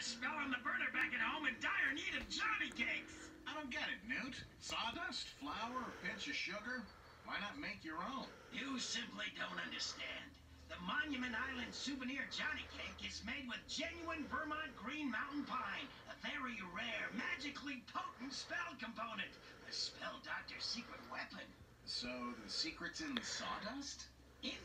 a spell on the burner back at home in dire need of Johnny cakes. I don't get it, Newt. Sawdust, flour, a pinch of sugar. Why not make your own? You simply don't understand. The Monument Island souvenir Johnny cake is made with genuine Vermont green mountain pine, a very rare, magically potent spell component. The spell doctor's secret weapon. So the secret's in the sawdust? In.